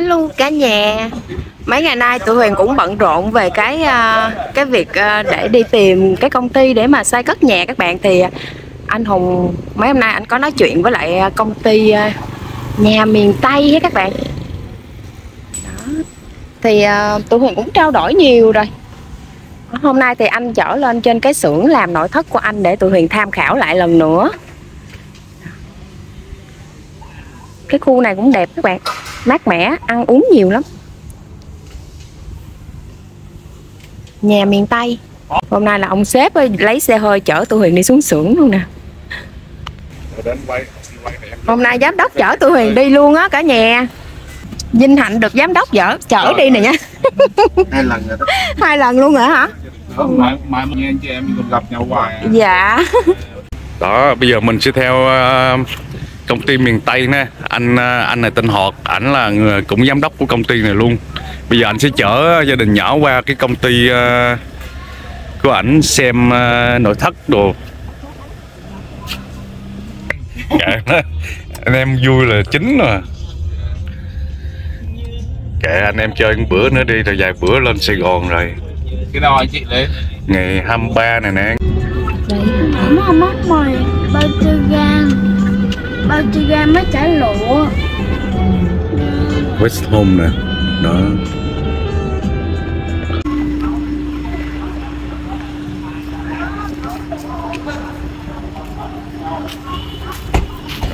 luôn cả nhà. Mấy ngày nay tụi Huyền cũng bận rộn về cái ờ, cái việc ờ, để đi tìm cái công ty để mà xây cất nhà các bạn. Thì anh Hùng, mấy hôm nay anh có nói chuyện với lại ờ, công ty nhà miền Tây á các bạn? Đó. Thì tụi Huyền cũng trao đổi nhiều rồi. Hôm nay thì anh chở lên trên cái xưởng làm nội thất của anh để tụi Huyền tham khảo lại lần nữa. Cái khu này cũng đẹp các bạn mát mẻ ăn uống nhiều lắm. Nhà miền tây. Hôm nay là ông sếp ơi, lấy xe hơi chở tụi huyền đi xuống xưởng luôn nè. Hôm nay giám đốc chở tụi huyền đi luôn á cả nhà. Vinh hạnh được giám đốc chở chở đi nè nha. Hai lần rồi đó. Hai lần luôn rồi hả mai mai nghe anh chị em gặp nhau hoài. Dạ. Đó bây giờ mình sẽ theo ờ, công ty miền Tây nè. Anh ờ, anh này tên Họt ảnh là người- cũng giám đốc của công ty này luôn. Bây giờ anh sẽ chở gia đình nhỏ qua cái công ty ờ, của ảnh xem ờ, nội thất đồ. Kệ nó, anh em vui là chính rồi. Kệ anh em chơi một bữa nữa đi rồi vài bữa lên Sài Gòn rồi. Cái nào anh chị đấy ngày 23 này nè. Má mất mày bao nhiêu gan bao nhiêu gan mới chả lụa. West Home nè. Đó.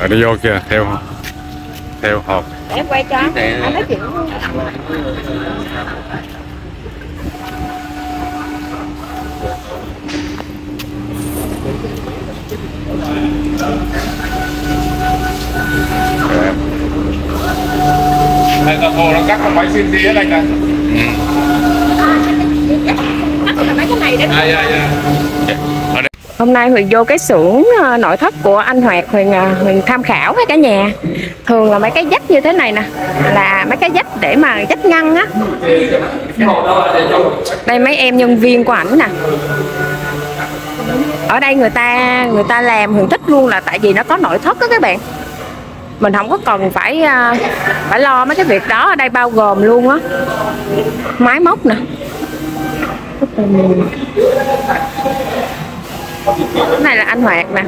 Rồi đi vô kìa theo theo hộp. Để em quay cho. Anh nói chuyện đây là cô nó cắt cái máy hết anh này này Hôm nay Huyền vô cái xưởng ờ, nội thất của anh Hoạt Huyền ờ, Huyền tham khảo hết cả nhà. Thường là mấy cái dách như thế này nè, là mấy cái dách để mà dách ngăn á. Đây mấy em nhân viên của ảnh nè. Ở đây người ta người ta làm Huyền thích luôn là tại vì nó có nội thất á các bạn. Mình không có cần phải ờ, phải lo mấy cái việc đó ở đây bao gồm luôn á. Máy móc nè. Cái này là anh Hoạt nè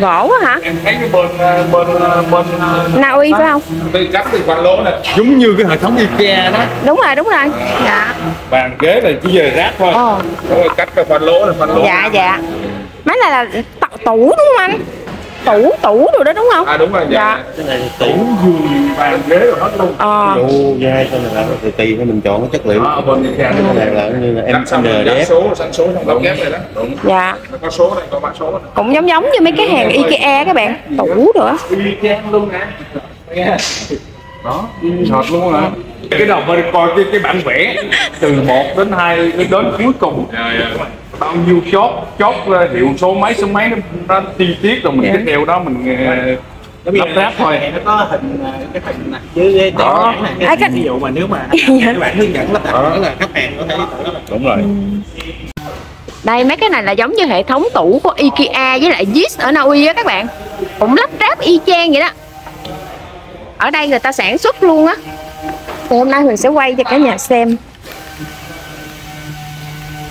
Gỗ á hả? em thấy cái bên ờ, bên ờ, bên ờ, Na uy phải không? bên cắt từ khoan lỗ này giống như cái hệ thống IKEA đó Đúng rồi, đúng rồi Dạ bàn ghế là chỉ về rác thôi. Rồi cắt cái khoan lỗ là khoan lỗ Dạ, dạ Mấy này là tủ đúng không anh? Tủ, tủ rồi đó đúng không? à đúng rồi Dạ. dạ. Cái này tủ giường bàn ghế rồi hết luôn Ờ, Đủ dai cho nên là thì tùy mình chọn cái chất liệu. Ở bên cái này là như là xong rồi dán MNDF số sẵn số trong lắp ghép này đó. Đúng. Dạ. Nó có số này có mã số này Cũng giống giống như mấy cái hàng Ikea các bạn Tủ á. IKEA luôn nè đó sọt luôn hả cái đầu bên coi cái cái bản vẽ từ 1 đến 2 đến cuối cùng. Bao nhiêu chốt chốt ờ, hiệu số mấy số mấy nó, nó chi tiết rồi mình Dạ. cái theo đó mình ờ, lắp ráp thôi. Nó có hình à, cái hình này với cái Đó. Ai này cái- ví dụ mà nếu mà Dạ. các bạn hướng dẫn lắp đặt đó. là khách hàng có thể tự đúng rồi. Đây mấy cái này là giống như hệ thống tủ của Ikea với lại Zis ở Na Uy á các bạn. Cũng lắp ráp y chang vậy đó. Ở đây người ta sản xuất luôn á Thì hôm nay mình sẽ quay cho cả nhà xem.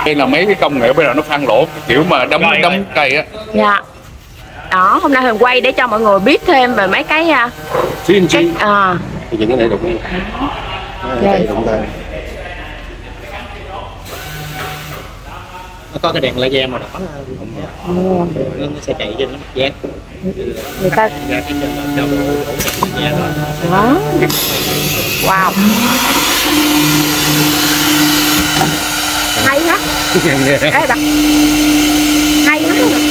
Đây là mấy cái công nghệ bây giờ nó phan lỗ kiểu mà đấm đấm cây á. Dạ. Đó, hôm nay Huyền quay để cho mọi người biết thêm về mấy cái à, CNC cái à, thì những cái này đụng Đây. đây đụng tay nó có cái đèn laser màu đỏ. Nó, nó sẽ chạy trên nó mặt dán người ta đó. Wow. Hay đặt. Hay lắm.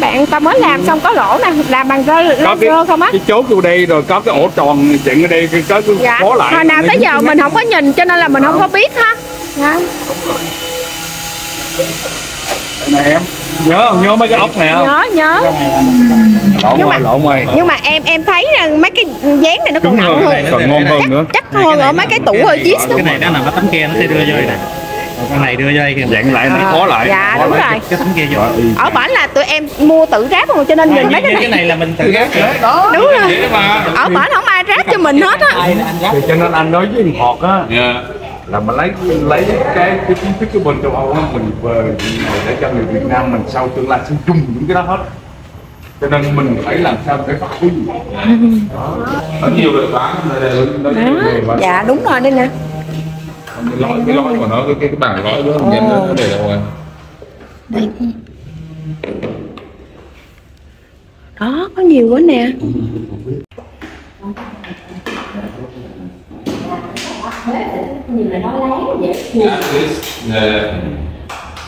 Các bạn, ta mới làm xong có lỗ nè, làm bằng rơ, có cái, laser không á? cái chốt vô đây rồi có cái ổ tròn chỉnh ở đây cái cái cái Dạ. khó lại. Hồi nào tới giờ mình không có nhìn cho nên là mình không có biết ha. Dạ. này em. Nhớ không? Nhớ mấy cái ốc này không? Nhớ nhớ. Lộn nhưng mà- rồi lộn rồi nhưng mà em em thấy rằng mấy cái dán này nó còn nặng hơn. còn ngon hơn nữa. chắc hơn ở mấy cái tủ ở chiếc cái này nó nằm ở tấm kia nó sẽ đưa vô đây nè con này đưa vô đây kìa. Dặn lại nó khó lại. Dạ khó đúng lại. rồi. Cái tấm kia vô. Ở bản là tụi em mua tự ráp rồi cho nên Mà nhìn mấy cái cái này. này là mình tự gác đó. Đúng rồi. ở bản không ai ráp cho mình hết á. Thì cho nên anh nói với thằng Họt á là mình lấy lấy cái cái kiến thức của bên châu Âu á mình về để cho người Việt Nam mình sau tương lai sẽ dùng những cái đó hết. Cho nên mình phải làm sao để phát huy. Đó. Có nhiều loại bán này này nó đó dạ đúng rồi đây nè cái lõi cái lõi của nó cái cái, cái bảng lõi đó nhìn nó nó để đâu rồi đây. Đó có nhiều quá nè.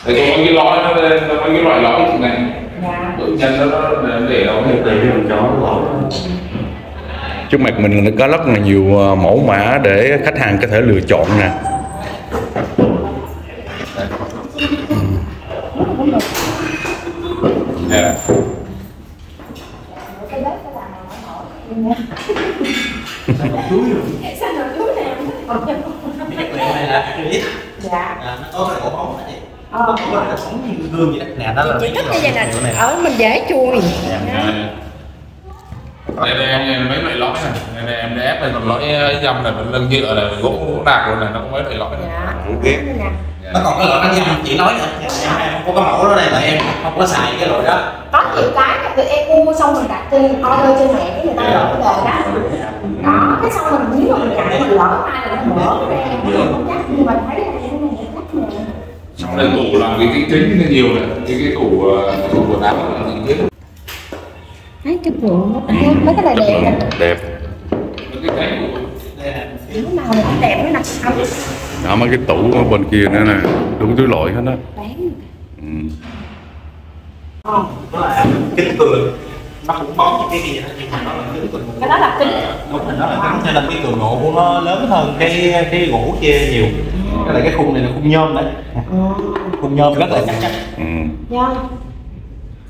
Để có cái lõi nó lên, nó có cái loại lõi như này. Tự nhân nó nó để đâu để để cho nó trước mặt mình có rất là nhiều ờ, mẫu mã để khách hàng có thể lựa chọn nè Dạ. dạ nó có cái ổ bóng này nó có cái bóng như gương vậy đó nè đó là chị thích cái vậy nè này ở mình dễ chui Đây đây em mấy loại lõi này, này, em em ép lên một lõi dăm này, lưng nhựa này, gỗ gỗ đạc luôn này, nó có mấy loại lõi này. dạ ghét nó còn cái loại bánh dăm chị nói nữa. Em em không có cái mẫu đó đây là em không có xài cái loại đó. Có nhiều cái là tụi em mua xong mình đặt trên order trên mạng cái người ta gửi về đó. Đó cái xong mình nếu mà mình nhận mình lỡ ai là nó mở ra không chắc. Nhưng mà thấy là cái này nó chắc nè Trong đây tủ làm cái cái kính nó nhiều này, cái cái tủ ờ, tủ quần áo là những cái thấy chất lượng mấy cái này đẹp. Đẹp. Cái cái của cái nào mà cũng đẹp nữa nè đó mấy cái tủ ở bên kia nữa nè. Đủ thứ loại hết á. Ừ. nó là kính cường nó cũng bóng như cái kia đó, nhưng mà nó là kính cường cái đó là kính. Đúng rồi nó là kính cho nên cái cường độ của nó lớn hơn cái cái gỗ kia nhiều. Cái là cái khung này là khung nhôm đấy. Khung nhôm rất là chắc chắn. Ừ.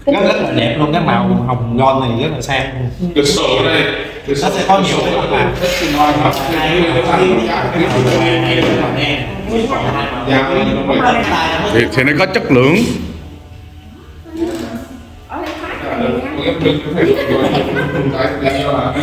rất rất là đẹp luôn cái màu hồng gold này rất là sang cửa sổ đây, nó sẽ có nhiều cái mặt làm rất là ngon lắm. hai Dạ, thì, thì nó có chất lượng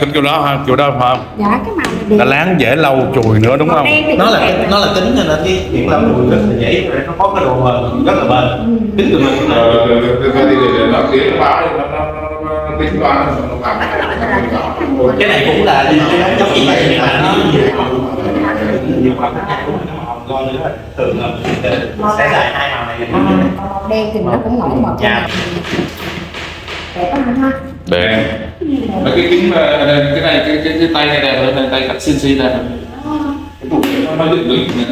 thích kiểu đó ha kiểu đó phải không dạ cái màu đã đẹp láng dễ lâu chùi nữa đúng không? Nó là nó là kính cho nên cái chuyện làm mùi rất là dễ rồi nó có cái độ bền rất là bền. Cường lực Ờ, cái cái cái nó tiếng báo nó nó nó tính toán nó làm cái này cũng là giống như vậy mà nó nhiều màu khác nhau cũng là gold nữa thường là sẽ xài hai màu này. Màu đen thì nó cũng nổi bật Dạ. đẹp quá ha. Đẹp Mấy cái kính mà cái này cái cái cái tay này đẹp hơn này tay cắt CNC đẹp hơn. Cái bụng nó nó dựng đứng này.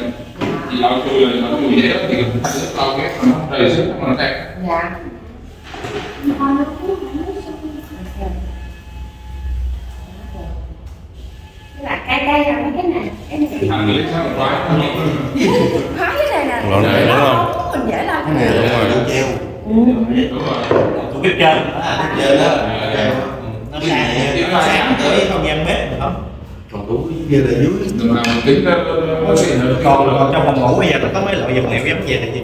Chỉ lau chùi là nó chùi dễ lắm thì lau cái nó đầy sức nó đẹp. dạ là cái đây là mấy cái này cái này Thằng nghĩ sao mà quá. khó cái này nè Lộn này, đúng không? mình dễ làm đúng rồi Đúng rồi. của bếp trên à bếp trên đó nó sáng tới không gian bếp nữa còn đủ kia là dưới. Nó nó xịn hơn. còn còn trong phòng ngủ bây giờ nó có mấy loại vật liệu giống vậy thì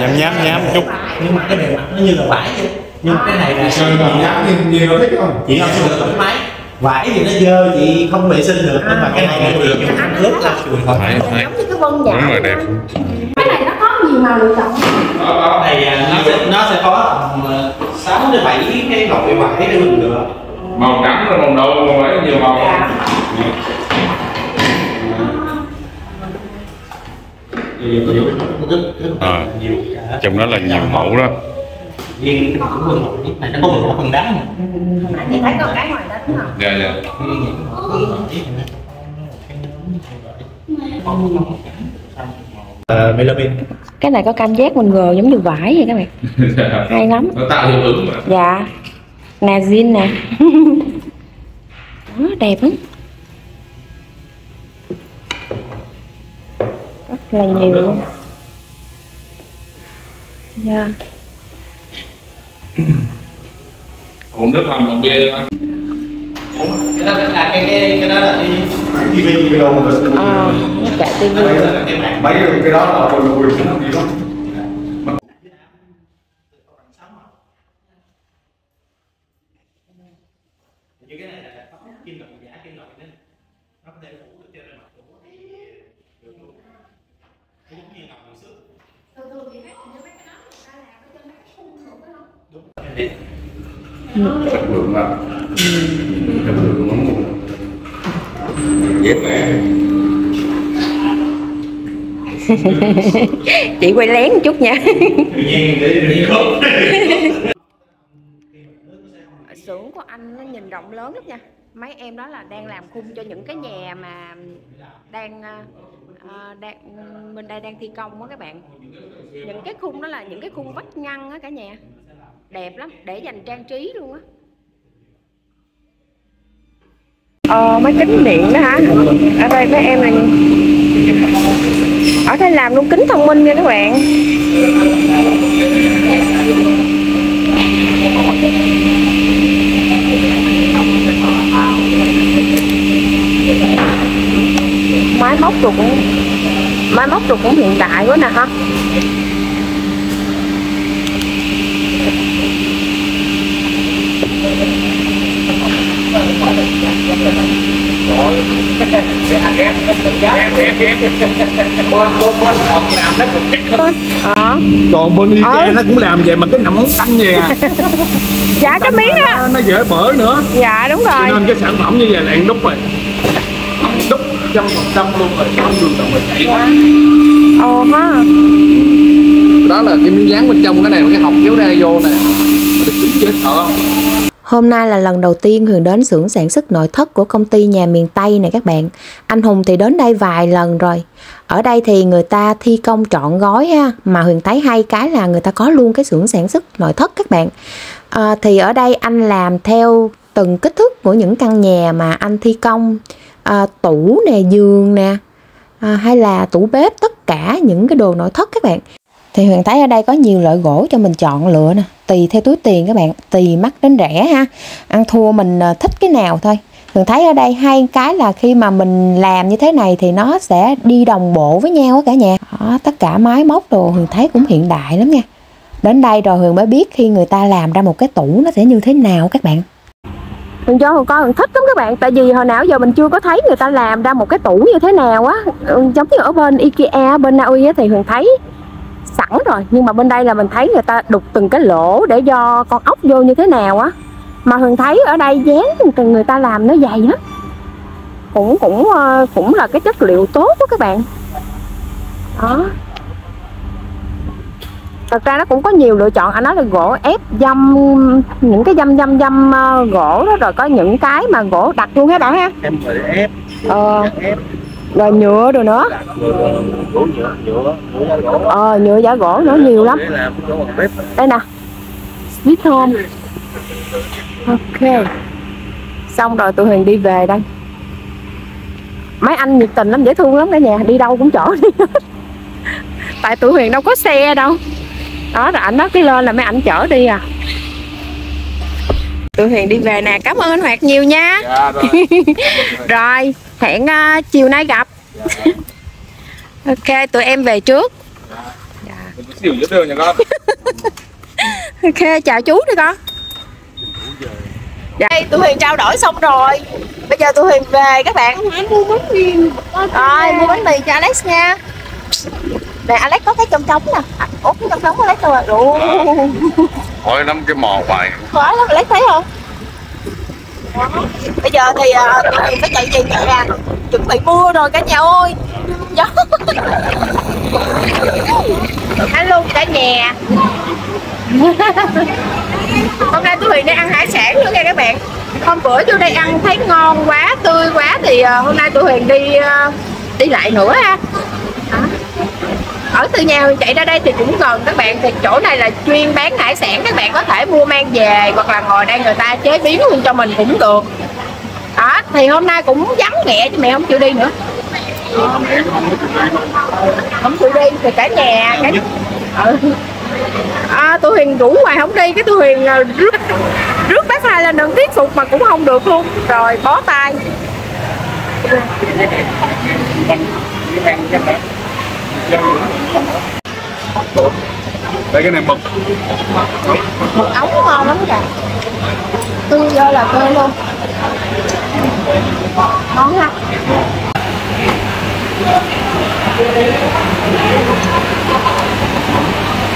nhám nhám nhám chút. Nhưng mà cái bề mặt nó như là vải vậy. Nhưng cái này là Sơn nhám nhìn nhiều thích không? chị không được thoải mái. Vải thì nó dơ chị không vệ sinh được nhưng mà cái này là chị dùng ướp lau chùi thôi. Phải phải. Giống như cái vân dạ đúng rồi đẹp. cái này nó có nhiều màu lựa chọn. Này à, nó sẽ nó sẽ có đến bảy cái loại vải để mình lựa Màu trắng rồi màu nâu màu ấy nhiều màu. à, trong đó là nhiều mẫu đó. Riêng cái mẫu vân màu này nó có một phần đá này chị thấy có cái ngoài đó đúng không? Dạ dạ. Ờ, melamin cái này có cảm giác mình gờ giống như vải vậy các bạn. Hay lắm. Nó tạo hiệu ứng mà. dạ. Nè zin nè. Đó đẹp lắm. Rất là nhiều luôn. Dạ. Uống nước làm bằng bia đó. cái đó là cái cái cái đó là đi TV video ờ nó chạy tivi cái mạng? Mấy cái- cái đó là quần quần xuống đi đó như cái này là nó kim loại giả kim loại nên nó có thể phủ được trên mặt của thì được luôn. Nó giống như ngọc hồi xưa. Chất lượng lắm chất lượng lắm dép nè chị quay lén một chút nha. Xưởng của anh nó nhìn rộng lớn lắm nha. Mấy em đó là đang làm khung cho những cái nhà mà đang ờ, đang bên đây đang thi công á các bạn. Những cái khung đó là những cái khung vách ngăn á cả nhà. Đẹp lắm để dành trang trí luôn á ờ máy kính điện đó hả? Ở đây mấy em này ở đây làm luôn kính thông minh nha các bạn. Máy móc rồi cũng máy móc rồi cũng hiện đại quá nè ha. Còn bên Ikea Ờ. nó cũng làm vậy mà cái nằm món canh vậy à. Dạ cái miếng đó nó, nó dễ bở nữa. Dạ đúng cho rồi. nên cái sản phẩm như vậy là ăn đúc rồi. Đúc trăm phần trăm luôn rồi không đường đồng mình chạy ồ ha. Đó là cái miếng dán bên trong cái này cái hộc kéo ra vô nè. Được cứng dễ sợ không Hôm nay là lần đầu tiên Huyền đến xưởng sản xuất nội thất của công ty nhà miền Tây này các bạn. Anh Hùng thì đến đây vài lần rồi. Ở đây thì người ta thi công trọn gói ha, mà Huyền thấy hay cái là người ta có luôn cái xưởng sản xuất nội thất các bạn. À, thì ở đây anh làm theo từng kích thước của những căn nhà mà anh thi công. À, tủ nè, giường nè, à, hay là tủ bếp, tất cả những cái đồ nội thất các bạn. Thì Huyền thấy ở đây có nhiều loại gỗ cho mình chọn lựa nè. Tùy theo túi tiền các bạn Tùy mắc đến rẻ ha. Ăn thua mình ờ, thích cái nào thôi. Huyền thấy ở đây hai cái là khi mà mình làm như thế này Thì nó sẽ đi đồng bộ với nhau á cả nhà. Đó, Tất cả máy móc đồ Huyền thấy cũng hiện đại lắm nha. Đến đây rồi Huyền mới biết khi người ta làm ra một cái tủ nó sẽ như thế nào các bạn. Huyền cho Huyền coi Huyền thích lắm các bạn. Tại vì hồi nào giờ mình chưa có thấy người ta làm ra một cái tủ như thế nào á. Ừ, giống như ở bên Ikea, bên Na Uy á thì Huyền thấy sẵn rồi. Nhưng mà bên đây là mình thấy người ta đục từng cái lỗ để do con ốc vô như thế nào á. Mà Huyền thấy ở đây dán từng người ta làm nó dày lắm. Cũng cũng ờ, cũng là cái chất liệu tốt đó các bạn. Đó. Thật ra nó cũng có nhiều lựa chọn. Anh nói là gỗ ép dăm Những cái dăm dăm dăm ờ, gỗ đó Rồi có những cái mà gỗ đặc luôn hả bạn ha? Em ép. Ờ Rồi nhựa rồi nữa. Gỗ nhựa nhựa nhựa gỗ Ờ nhựa giả gỗ nữa nhiều lắm. Đây nè. Sweet home Ok. Xong rồi tụi Huyền đi về đây. Mấy anh nhiệt tình lắm dễ thương lắm cả nhà. Đi đâu cũng chở đi. Tại tụi Huyền đâu có xe đâu. Đó rồi ảnh nói cái lên là mấy ảnh chở đi à. Tụi Huyền đi về nè. Cảm ơn anh Hoạt nhiều nha. Dạ rồi. Rồi hẹn ờ, chiều nay gặp Ok tụi em về trước đường nha con Ok, chào chú đi con. Dạ. Đây, tụi Huyền trao đổi xong rồi. Bây giờ tụi Huyền về các bạn. mua bánh mì. Rồi, mua bánh mì cho Alex nha. Nè, Alex có cái trong trống nè. À, Ủa, cái trong trống Alex đâu rồi? Ủa, hỏi lắm cái mò hoài khó lắm, Alex thấy không? Bây giờ thì uh, tụi mình phải chạy về nhà. Chuẩn bị mưa rồi cả nhà ơi. Gió. Hello cả nhà. hôm nay tụi Huyền đi ăn hải sản nữa nha các bạn hôm bữa tôi đây ăn thấy ngon quá tươi quá thì uh, hôm nay tụi Huyền đi uh, đi lại nữa ha ở từ nhà mình chạy ra đây thì cũng gần các bạn. Thì chỗ này là chuyên bán hải sản các bạn có thể mua mang về hoặc là ngồi đây người ta chế biến luôn cho mình cũng được. Đó thì hôm nay cũng vắng mẹ chứ mẹ không chịu đi nữa. Không chịu đi thì cả nhà cả ừ. à, tụi huyền rủ hoài không đi cái tụi huyền à, rước rước bác hai lên đừng thuyết phục mà cũng không được luôn. Rồi bó tay đây cái này mực. Mực ống ngon lắm kìa. Tươi vô là tươi luôn. Ngon ha.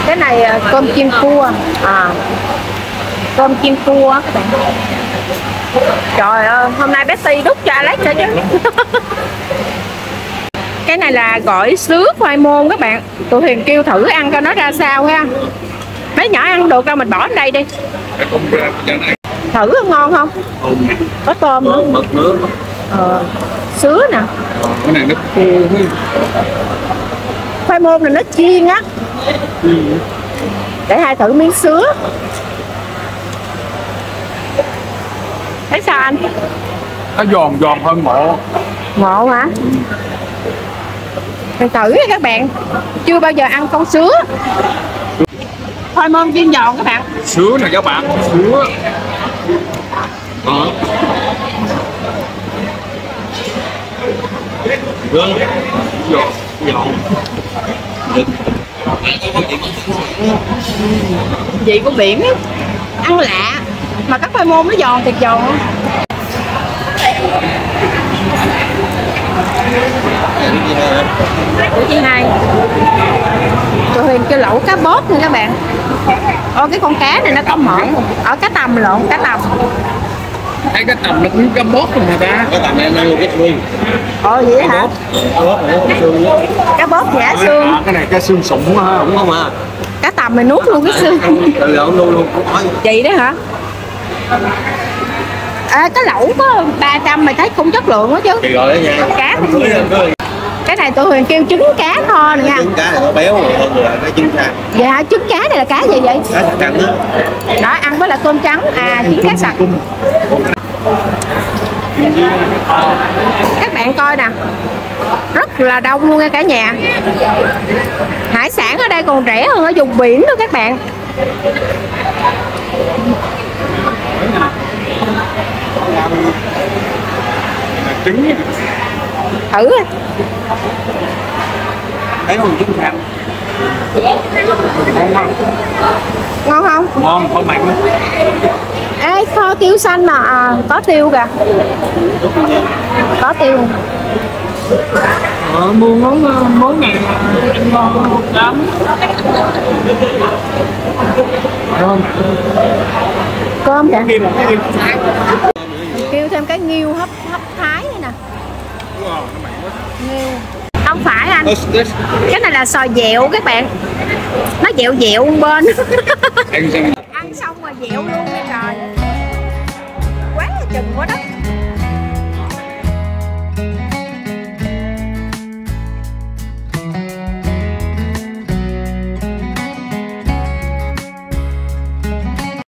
Cái này à, cơm chiên cua. À. Cơm chiên cua các bạn trời ơi, hôm nay Betty đút cho Alex nữa chứ. này là gỏi sứa khoai môn các bạn? Tụi Huyền kêu thử ăn coi nó ra sao ha. Mấy nhỏ ăn được đâu mình bỏ ở đây đi. Cho này thử ngon không? Có tôm nữa. Ờ, sứa nè. Cái này nó khoai môn là nó chiên á. Để hai thử miếng sứa. Thấy sao anh? Nó giòn giòn hơn mộ. Ngộ hả mình thử nha các bạn. Chưa bao giờ ăn con sứa. Khoai môn chiên giòn các bạn. Sứa nè các bạn sứa. Đó. Giòn Giòn. vị của biển á ăn lạ. Mà các khoai môn nó giòn thiệt giòn của chị hai? Tụi huyền kêu lẩu cá bóp nha các bạn. Ô cái con cá này nó có mỡ ở cá tầm lộn cá tầm. Thấy cái tầm nó cũng cái bóp rồi mà ta. Cái tầm em ăn luôn cái xương. ồ vậy hả? Cái bóp. Này có xương cá bóp giả xương? cái này cái xương sụng ha Đúng không à? cá tầm này nuốt luôn cái xương. Từ luôn luôn. Nói. chị đó hả à, cái lẩu có 300 mày thấy không chất lượng quá chứ. Thì đó nha. cá. Lên cưới. cái này tụi huyền kêu trứng cá kho nè nha. Trứng cá nó béo hơn là cái trứng cá. dạ trứng cá này là cá gì vậy? Cá canh á. đó ăn với lại cơm trắng. À trứng cá sặc các bạn coi nè. Rất là đông luôn nha cả nhà. Hải sản ở đây còn rẻ hơn ở vùng biển nữa các bạn trứng thử thấy không? Trứng sạc ngon không? Ngon có mặn Ê, kho tiêu xanh mà à, có tiêu kìa. Có tiêu. Ờ, mua món món này ăn ngon lắm. Ngon. Cơm kìa thêm cái nghiêu hấp hấp thái này nè. Nghiêu không phải anh. Cái này là sò dẹo các bạn. Nó dẹo dẹo bên. Ăn xong mà dẹo luôn nha trời. Quá là chừng quá đó